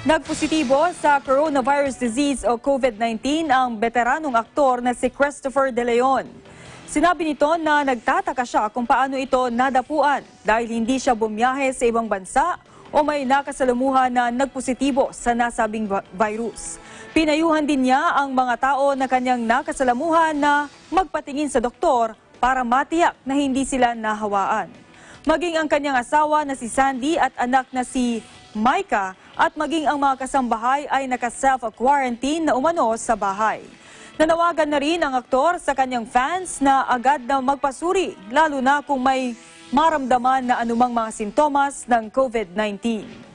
Nagpositibo sa coronavirus disease o COVID-19 ang veteranong aktor na si Christopher De Leon. Sinabi nito na nagtataka siya kung paano ito nadapuan dahil hindi siya bumiyahe sa ibang bansa o may nakasalamuhan na nagpositibo sa nasabing virus. Pinayuhan din niya ang mga tao na kanyang nakasalamuhan na magpatingin sa doktor para matiyak na hindi sila nahawaan. Maging ang kanyang asawa na si Sandy at anak na si Micah at maging ang mga kasambahay ay naka-self-quarantine na umano sa bahay. Nanawagan na rin ang aktor sa kanyang fans na agad na magpasuri, lalo na kung may maramdaman na anumang mga sintomas ng COVID-19.